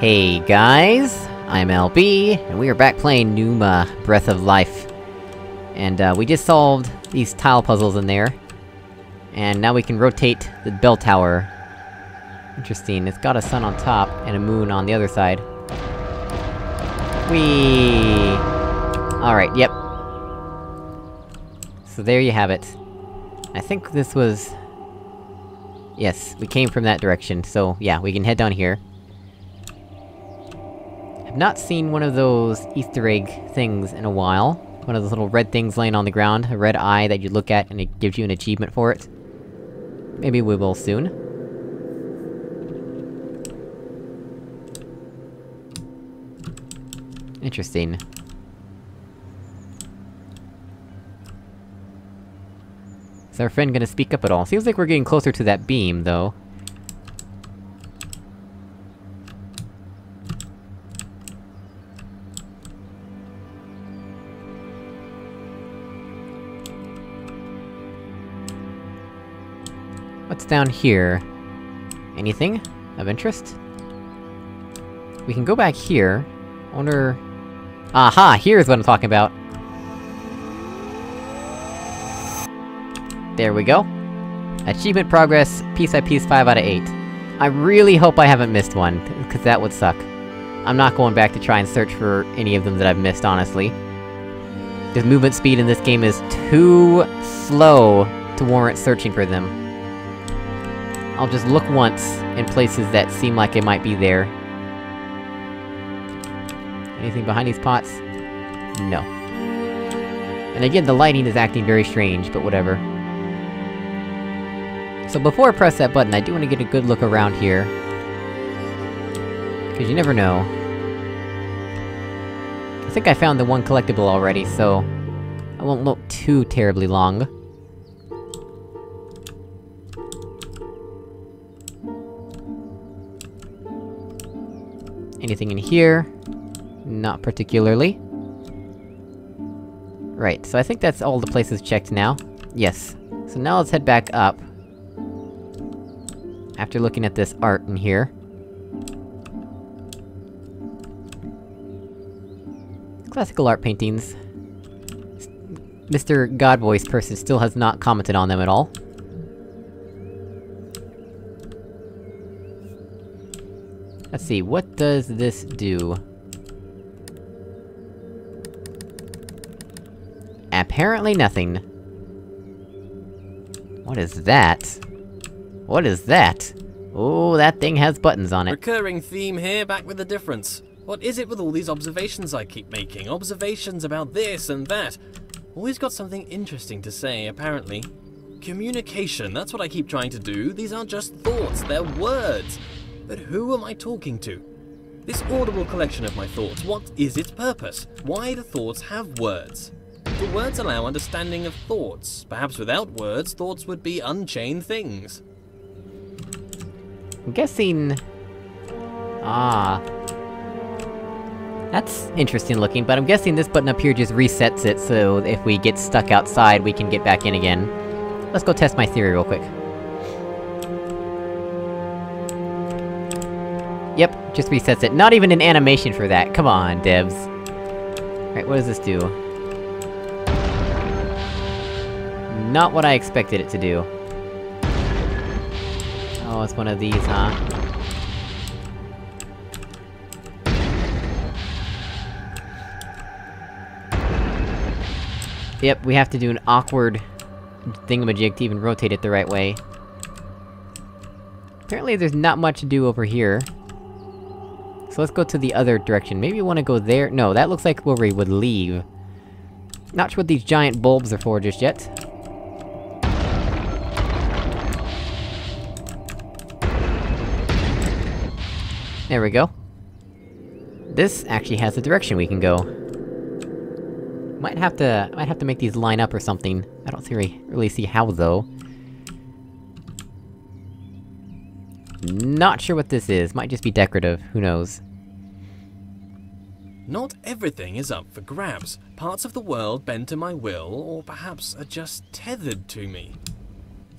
Hey guys, I'm LB, and we are back playing Pneuma Breath of Life. And uh, we just solved these tile puzzles in there. And now we can rotate the bell tower. Interesting, it's got a sun on top, and a moon on the other side. Whee! Alright, yep. So there you have it. I think this was... Yes, we came from that direction, so yeah, we can head down here. Not seen one of those Easter egg things in a while. One of those little red things laying on the ground, a red eye that you look at and it gives you an achievement for it. Maybe we will soon. Interesting. Is our friend gonna speak up at all? Seems like we're getting closer to that beam, though. Down here? Anything? Of interest? We can go back here. I wonder... Aha! Here's what I'm talking about! There we go. Achievement progress, piece by piece 5 out of 8. I really hope I haven't missed one, cause that would suck. I'm not going back to try and search for any of them that I've missed, honestly. The movement speed in this game is too slow to warrant searching for them. I'll just look once, in places that seem like it might be there. Anything behind these pots? No. And again, the lighting is acting very strange, but whatever. So before I press that button, I do want to get a good look around here. Cause you never know. I think I found the one collectible already, so... I won't look too terribly long. Anything in here? Not particularly. Right, so I think that's all the places checked now. Yes. So now let's head back up. After looking at this art in here. Classical art paintings. Mr. Godvoice person still has not commented on them at all. Let's see, what does this do? Apparently nothing. What is that? What is that? Oh, that thing has buttons on it. Recurring theme here, back with a difference. What is it with all these observations I keep making? Observations about this and that. Always got something interesting to say, apparently. Communication, that's what I keep trying to do. These aren't just thoughts, they're words. But who am I talking to? This audible collection of my thoughts, what is its purpose? Why do thoughts have words? Do words allow understanding of thoughts? Perhaps without words, thoughts would be unchained things. I'm guessing... Ah... That's interesting looking, but I'm guessing this button up here just resets it, so if we get stuck outside, we can get back in again. Let's go test my theory real quick. Just resets it. Not even an animation for that, come on, devs. Alright, what does this do? Not what I expected it to do. Oh, it's one of these, huh? Yep, we have to do an awkward thingamajig to even rotate it the right way. Apparently there's not much to do over here. So let's go to the other direction. Maybe we wanna go there- no, that looks like where we would leave. Not sure what these giant bulbs are for just yet. There we go. This actually has a direction we can go. Might have to- might have to make these line up or something. I don't see, really see how, though. Not sure what this is, might just be decorative, who knows. Not everything is up for grabs. Parts of the world bend to my will, or perhaps are just tethered to me.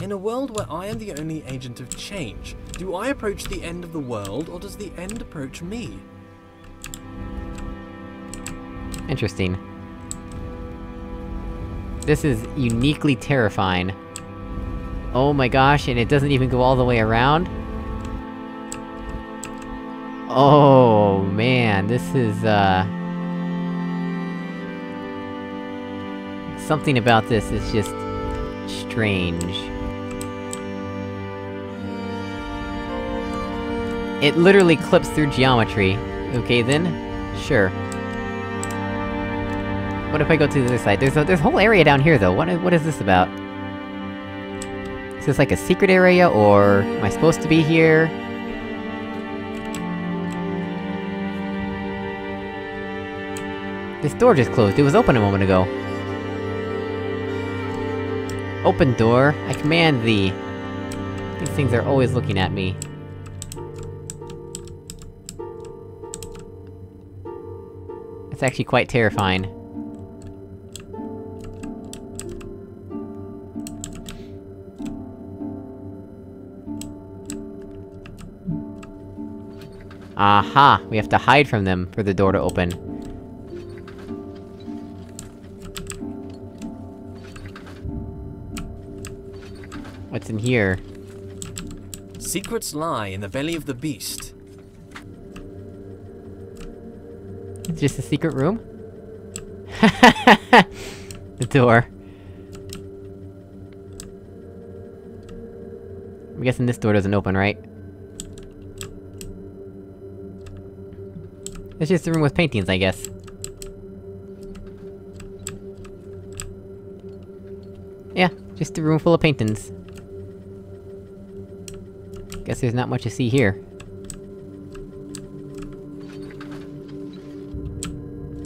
In a world where I am the only agent of change, Do I approach the end of the world, or does the end approach me? Interesting. This is uniquely terrifying. Oh my gosh, and it doesn't even go all the way around? Oh, man, this is, uh... Something about this is just... strange. It literally clips through geometry. Okay then, sure. What if I go to the other side? There's a- there's a whole area down here though, what is- what is this about? Is this like a secret area, or... am I supposed to be here? This door just closed, it was open a moment ago. Open door, I command thee. These things are always looking at me. It's actually quite terrifying. Aha! We have to hide from them for the door to open. What's in here? Secrets lie in the belly of the beast. It's just a secret room? the door. I'm guessing this door doesn't open, right? It's just a room with paintings, I guess. Yeah, just a room full of paintings. Guess there's not much to see here.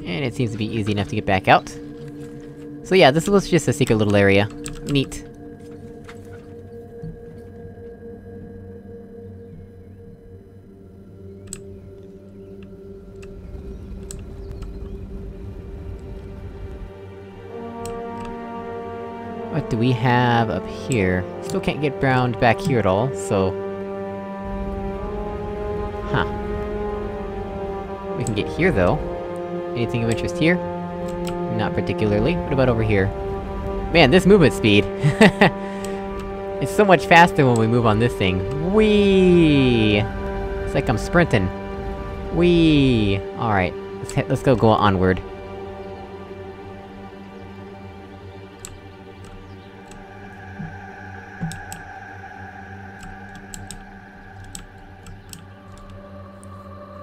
And it seems to be easy enough to get back out. So yeah, this was just a secret little area. Neat. What do we have up here? Still can't get browned back here at all, so... here, though. Anything of interest here? Not particularly. What about over here? Man, this movement speed! it's so much faster when we move on this thing. Whee! It's like I'm sprinting. Whee! Alright, let's, let's go go onward.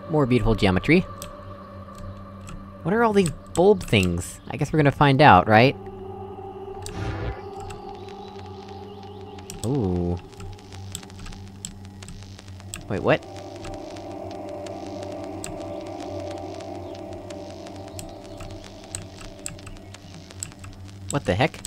More beautiful geometry. What are all these bulb things? I guess we're gonna find out, right? Ooh. Wait, what? What the heck?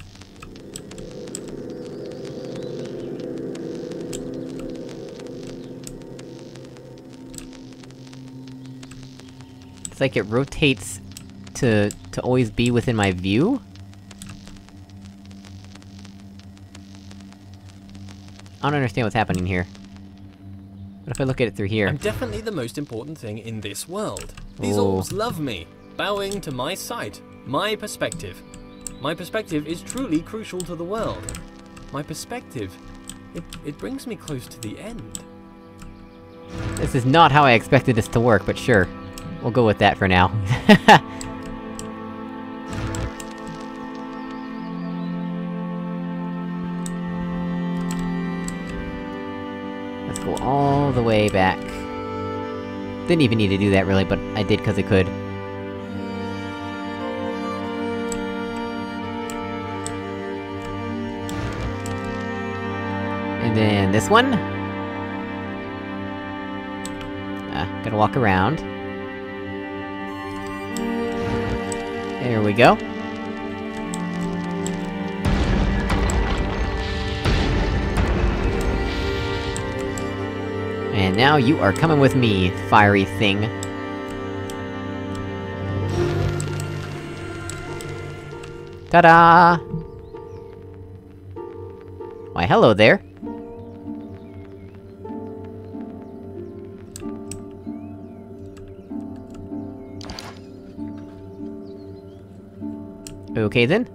It's like it rotates to... to always be within my view? I don't understand what's happening here. What if I look at it through here? I'm definitely the most important thing in this world. These Oh. orbs love me, bowing to my sight, my perspective. My perspective is truly crucial to the world. My perspective, it, it brings me close to the end. This is not how I expected this to work, but sure. We'll go with that for now. the way back. Didn't even need to do that really, but I did cause I could. And then this one? Ah, gotta walk around. There we go. And now you are coming with me, fiery thing. Ta-da! Why, hello there! Okay then.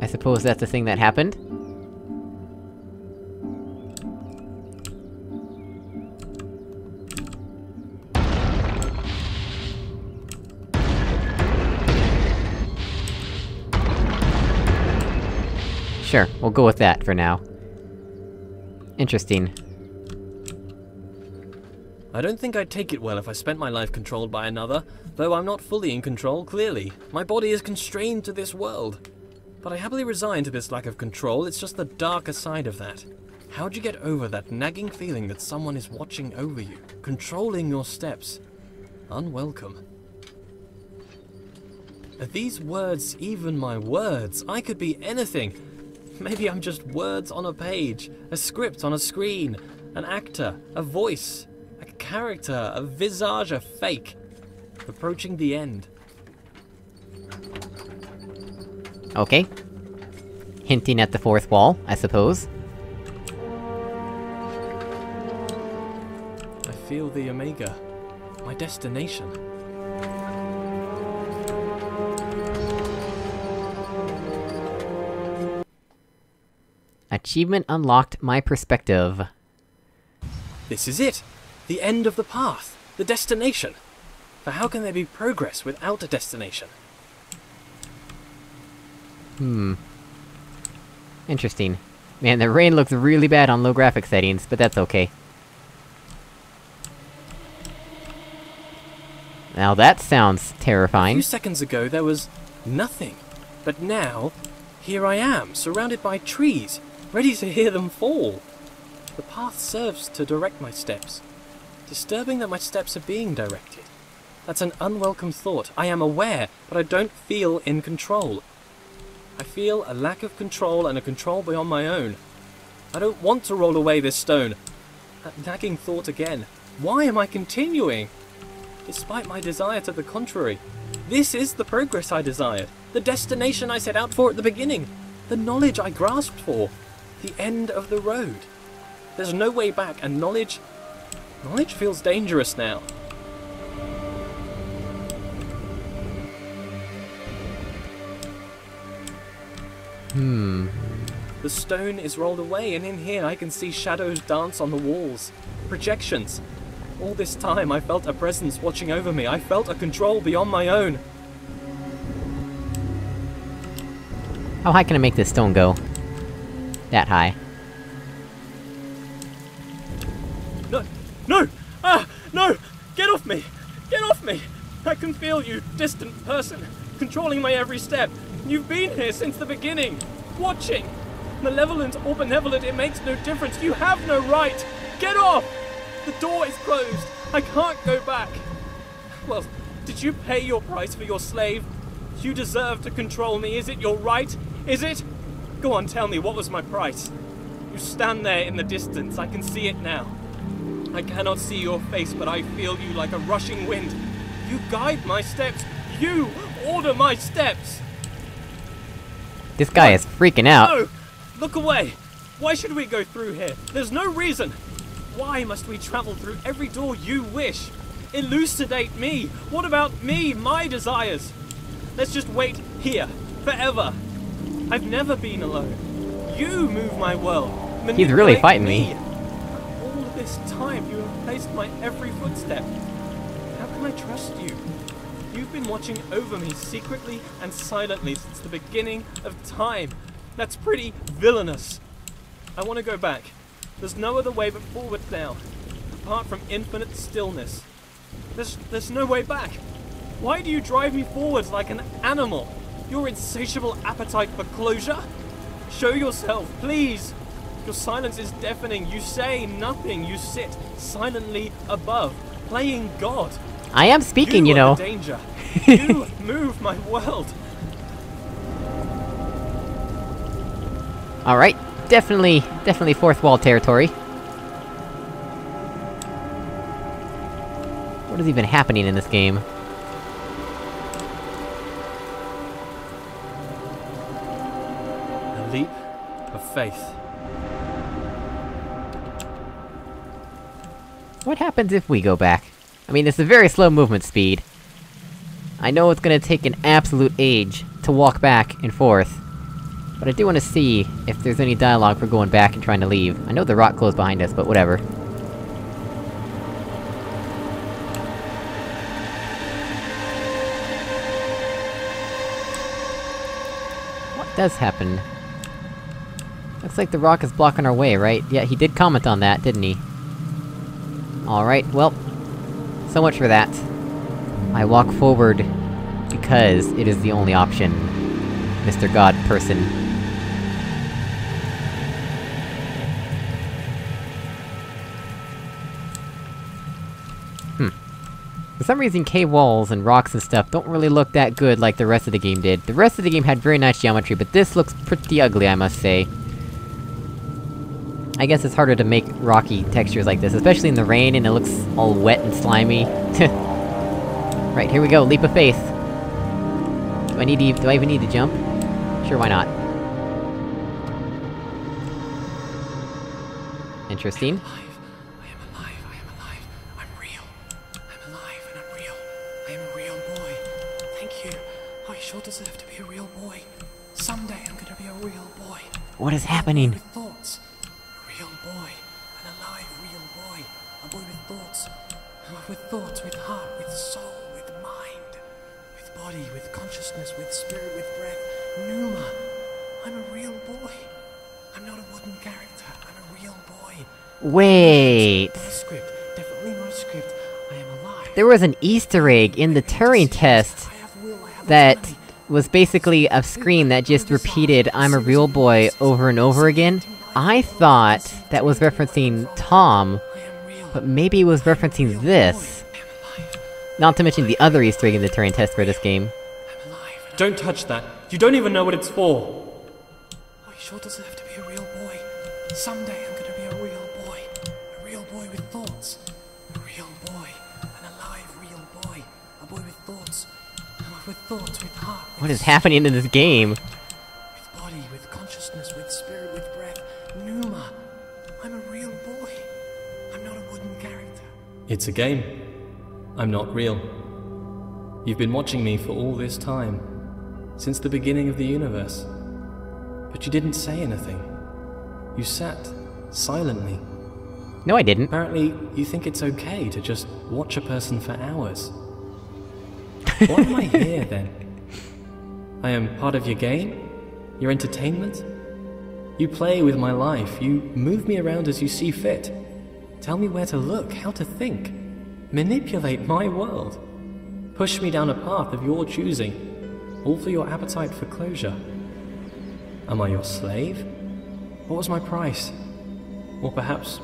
I suppose that's the thing that happened? Sure, we'll go with that for now. Interesting. I don't think I'd take it well if I spent my life controlled by another, though I'm not fully in control, clearly. My body is constrained to this world. But I happily resign to this lack of control, it's just the darker side of that. How'd you get over that nagging feeling that someone is watching over you, controlling your steps? Unwelcome. Are these words even my words? I could be anything. Maybe I'm just words on a page, a script on a screen, an actor, a voice, a character, a visage, a fake. Approaching the end. Okay. Hinting at the fourth wall, I suppose. I feel the Omega. My destination. Achievement unlocked my perspective. This is it! The end of the path! The destination! For how can there be progress without a destination? Hmm. Interesting. Man, the rain looks really bad on low graphic settings, but that's okay. Now that sounds terrifying. A few seconds ago there was nothing. But now, here I am, surrounded by trees, ready to hear them fall. The path serves to direct my steps. Disturbing that my steps are being directed. That's an unwelcome thought. I am aware, but I don't feel in control. I feel a lack of control and a control beyond my own. I don't want to roll away this stone. That nagging thought again. Why am I continuing? Despite my desire to the contrary. This is the progress I desired, the destination I set out for at the beginning, the knowledge I grasped for, the end of the road. There's no way back, and knowledge. knowledge feels dangerous now. Hmm. The stone is rolled away, and in here I can see shadows dance on the walls. Projections. All this time I felt a presence watching over me. I felt a control beyond my own. How high can I make this stone go? That high. No! No! Ah! No! Get off me! Get off me! I can feel you, distant person, controlling my every step. You've been here since the beginning, watching. Malevolent or benevolent, it makes no difference. You have no right! Get off! The door is closed. I can't go back. Well, did you pay your price for your slave? You deserve to control me. Is it your right? Is it? Go on, tell me, what was my price? You stand there in the distance. I can see it now. I cannot see your face, but I feel you like a rushing wind. You guide my steps. You order my steps. This guy is freaking out. No! Look away! Why should we go through here? There's no reason! Why must we travel through every door you wish? Elucidate me! What about me, my desires? Let's just wait here, forever. I've never been alone. You move my world. He's really fighting me. All this time you have placed my every footstep. How can I trust you? You've been watching over me secretly and silently since the beginning of time. That's pretty villainous. I want to go back. There's no other way but forward now, apart from infinite stillness. There's, there's no way back. Why do you drive me forwards like an animal? Your insatiable appetite for closure? Show yourself, please. Your silence is deafening. You say nothing. You sit silently above, playing God. I am speaking, you, are know. danger. you move my world. Alright, definitely, definitely fourth wall territory. What is even happening in this game? Faith. What happens if we go back? I mean, it's a very slow movement speed. I know it's gonna take an absolute age to walk back and forth. But I do wanna see if there's any dialogue for going back and trying to leave. I know the rock closed behind us, but whatever. What does happen? Looks like the rock is blocking our way, right? Yeah, he did comment on that, didn't he? Alright, well... So much for that. I walk forward... because it is the only option. Mr. God person. Hmm. For some reason, cave walls and rocks and stuff don't really look that good like the rest of the game did. The rest of the game had very nice geometry, but this looks pretty ugly, I must say. I guess it's harder to make rocky textures like this, especially in the rain and it looks all wet and slimy. right, here we go, leap of faith. Do I need to- do I even need to jump? Sure, why not? Interesting. Alive. I am real boy. I'm not a wooden character. I'm a real boy. Wait! Script. Definitely not script. I am alive. There was an easter egg in the Turing test I have will, I have that was basically a screen that just repeated I'm a real boy over and over again. I thought that was referencing Tom, I am real. but maybe it was referencing this. I am alive. Not to mention the other easter egg in the Turing test for this game. I'm alive. Don't touch that. You don't even know what it's for. I sure deserve to be a real boy. Someday I'm gonna be a real boy. A real boy with thoughts. A real boy. An alive real boy. A boy with thoughts. With thoughts, with heart. What with is happening in this game? With body, with consciousness, with spirit, with breath. Pneuma. I'm a real boy. I'm not a wooden character. It's a game. I'm not real. You've been watching me for all this time, since the beginning of the universe. But you didn't say anything. You sat silently. No, I didn't. Apparently, you think it's okay to just watch a person for hours. Why am I here then? I am part of your game? Your entertainment? You play with my life, you move me around as you see fit. Tell me where to look, how to think. Manipulate my world. Push me down a path of your choosing, all for your appetite for closure. Am I your slave? What was my price? Or perhaps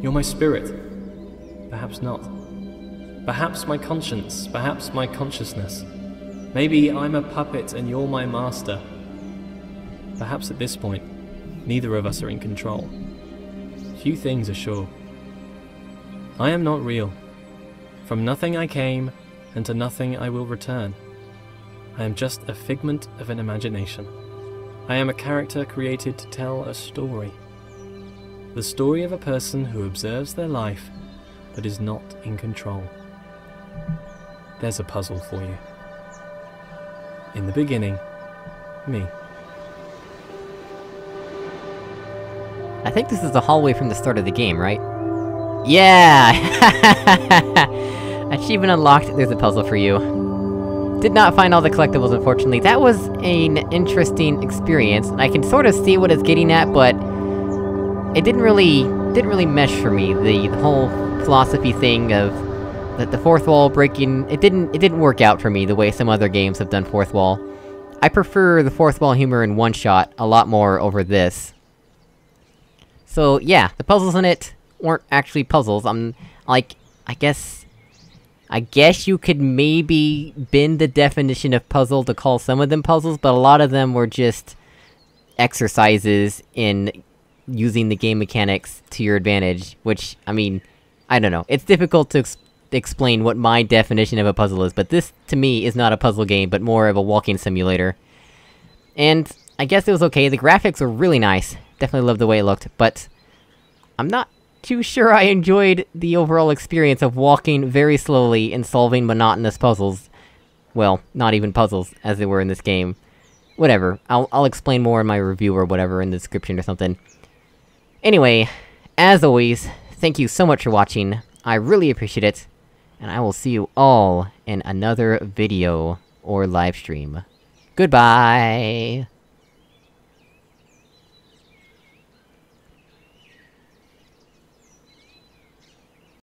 you're my spirit. Perhaps not. Perhaps my conscience, perhaps my consciousness. Maybe I'm a puppet and you're my master. Perhaps at this point, neither of us are in control. Few things are sure. I am not real. From nothing I came, and to nothing I will return. I am just a figment of an imagination. I am a character created to tell a story. The story of a person who observes their life but is not in control. There's a puzzle for you. In the beginning, me. I think this is the hallway from the start of the game, right? Yeah! Achievement unlocked, there's a puzzle for you. Did not find all the collectibles, unfortunately. That was an interesting experience, and I can sort of see what it's getting at, but... It didn't really... didn't really mesh for me, the, the whole philosophy thing of... That the fourth wall breaking... It didn't- it didn't work out for me the way some other games have done fourth wall. I prefer the fourth wall humor in OneShot a lot more over this. So, yeah, the puzzles in it weren't actually puzzles. I'm, like, I guess... I guess you could maybe bend the definition of puzzle to call some of them puzzles, but a lot of them were just... exercises in using the game mechanics to your advantage, which, I mean, I don't know. It's difficult to ex explain what my definition of a puzzle is, but this, to me, is not a puzzle game, but more of a walking simulator. And, I guess it was okay, the graphics were really nice. Definitely loved the way it looked, but... I'm not too sure I enjoyed the overall experience of walking very slowly and solving monotonous puzzles. Well, not even puzzles, as they were in this game. Whatever, I'll- I'll explain more in my review or whatever in the description or something. Anyway, as always, thank you so much for watching, I really appreciate it, and I will see you all in another video or live stream. Goodbye!